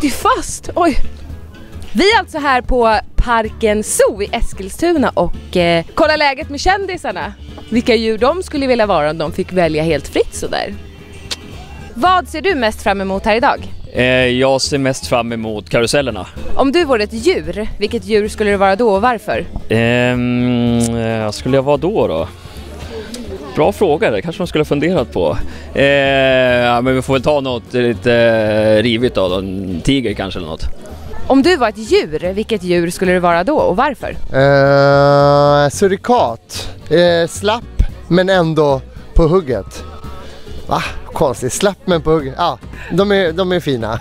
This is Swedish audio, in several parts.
sitter ju fast! Oj! Vi är alltså här på Parken Zoo i Eskilstuna och eh, kollar läget med kändisarna. Vilka djur de skulle vilja vara om de fick välja helt fritt sådär. Vad ser du mest fram emot här idag? Eh, jag ser mest fram emot karusellerna. Om du vore ett djur, vilket djur skulle du vara då och varför? Ehm, eh, skulle jag vara då då? Bra fråga, det kanske man skulle ha funderat på. Eh, ja, men vi får väl ta något lite eh, rivigt då, en tiger kanske eller något. Om du var ett djur, vilket djur skulle du vara då och varför? Uh, surikat. Uh, slapp men ändå på hugget. Va? Konstigt. Slapp men på hugget. Ja, de är, de är fina.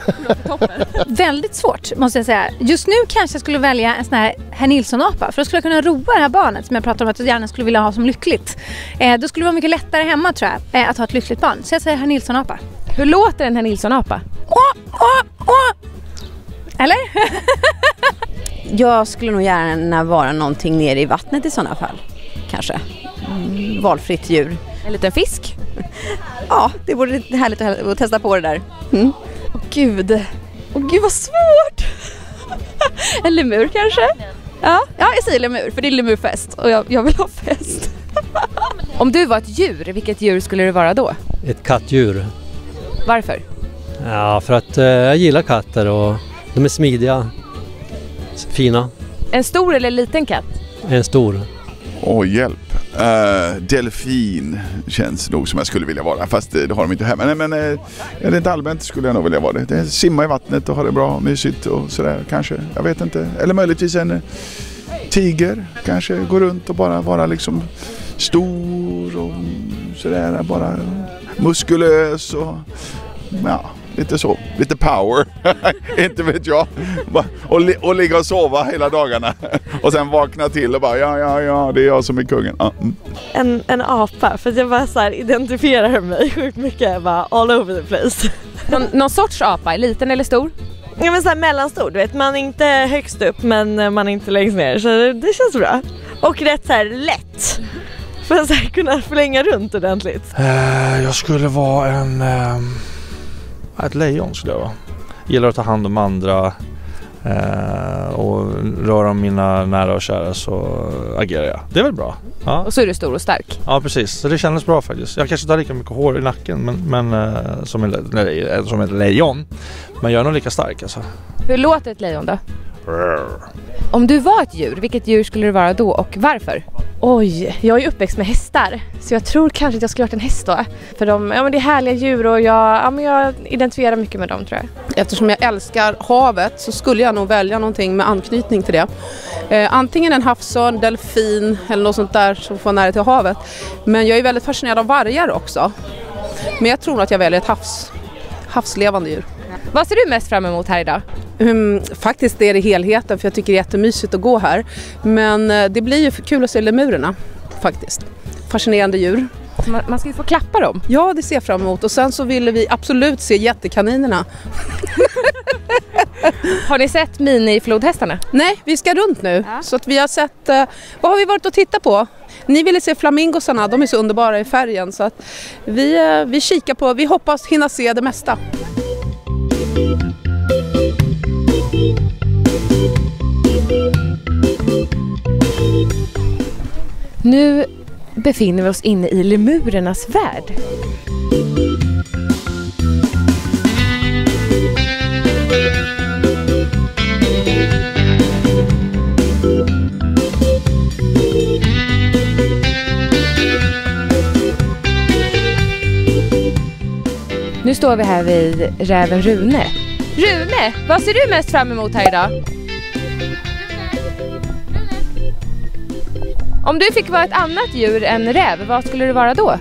Väldigt svårt måste jag säga. Just nu kanske jag skulle välja en sån här herr Nilsson-apa för då skulle jag kunna roa det här barnet som jag pratade om att jag gärna skulle vilja ha som lyckligt. Eh, då skulle det vara mycket lättare hemma tror jag eh, att ha ett lyckligt barn. Så jag säger herr Nilsson-apa. Hur låter en herr Nilsson-apa? Åh, åh, åh! Eller? Jag skulle nog gärna vara någonting nere i vattnet i sådana fall. Kanske. Mm, valfritt djur. En liten fisk? Ja, det vore härligt att testa på det där. Mm. Åh gud. Åh gud vad svårt! en lemur kanske? Ja, ja jag säger lemur för det är lemurfest och jag, jag vill ha fest. Om du var ett djur, vilket djur skulle du vara då? Ett kattdjur. Varför? Ja, för att eh, jag gillar katter och de är smidiga, fina. En stor eller liten katt? En stor. Åh, hjälp. Uh, delfin känns nog som jag skulle vilja vara, fast det, det har de inte här. Men, men uh, rent allmänt skulle jag nog vilja vara det. det. Simma i vattnet och ha det bra, mysigt och sådär kanske. Jag vet inte. Eller möjligtvis en uh, tiger kanske. Gå runt och bara vara liksom stor och sådär. Bara muskulös och ja, lite så, lite power, inte vet jag. Och, li och ligga och sova hela dagarna. Och sen vakna till och bara ja, ja, ja, det är jag som är kungen. Ja. Mm. En, en apa, för jag bara så här identifierar mig sjukt mycket, bara all over the place. Någon, någon sorts apa, liten eller stor? Ja men såhär mellanstor, du vet man är inte högst upp men man är inte längst ner så det, det känns bra. Och rätt så här lätt. För att så här kunna flänga runt ordentligt. Uh, jag skulle vara en... Uh ett lejon skulle jag vara. Gillar att ta hand om andra eh, och rör om mina nära och kära så agerar jag. Det är väl bra. Ja. Och så är du stor och stark. Ja precis, så det kändes bra faktiskt. Jag kanske inte har lika mycket hår i nacken men, men eh, som, en, nej, som ett lejon. Men jag är nog lika stark alltså. Hur låter ett lejon då? Om du var ett djur, vilket djur skulle du vara då och varför? Oj, jag är uppväxt med hästar så jag tror kanske att jag skulle varit en häst då. För de, ja, men det är härliga djur och jag, ja, men jag identifierar mycket med dem tror jag. Eftersom jag älskar havet så skulle jag nog välja någonting med anknytning till det. Eh, antingen en havsörn, delfin eller något sånt där som får nära till havet. Men jag är väldigt fascinerad av vargar också. Men jag tror nog att jag väljer ett havs, havslevande djur. Vad ser du mest fram emot här idag? Um, faktiskt är det helheten för jag tycker det är jättemysigt att gå här. Men uh, det blir ju kul att se lemurerna faktiskt. Fascinerande djur. Man, man, ska ju få klappa dem. Ja, det ser jag fram emot. Och sen så ville vi absolut se jättekaninerna. har ni sett miniflodhästarna? Nej, vi ska runt nu. Ja. Så att vi har sett, uh, vad har vi varit och tittat på? Ni ville se flamingosarna, de är så underbara i färgen. Så att vi, uh, vi kikar på, vi hoppas hinna se det mesta. Nu befinner vi oss inne i lemurernas värld. Nu står vi här vid räven Rune. Rune, vad ser du mest fram emot här idag? Om du fick vara ett annat djur än räv, vad skulle du vara då?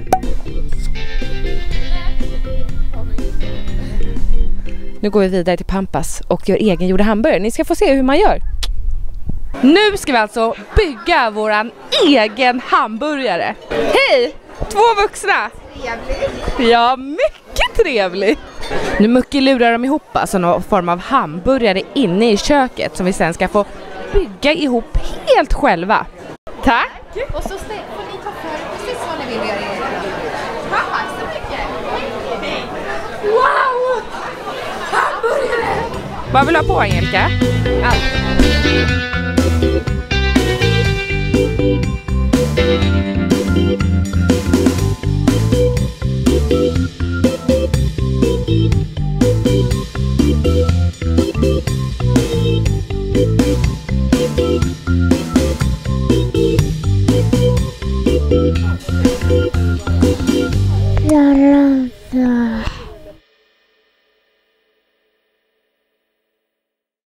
Nu går vi vidare till Pampas och gör egengjorda hamburgare. Ni ska få se hur man gör. Nu ska vi alltså bygga våran egen hamburgare. Hej! Två vuxna! Trevligt! Ja, mycket trevligt! Nu muckelurar de ihop alltså någon form av hamburgare inne i köket som vi sen ska få bygga ihop helt själva. Tack! Och så får ni ta för precis vad ni vill göra i Tack så mycket! Wow! Hamburgare! Vad vill du ha på Angelica? Allt. 啦啦